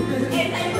and I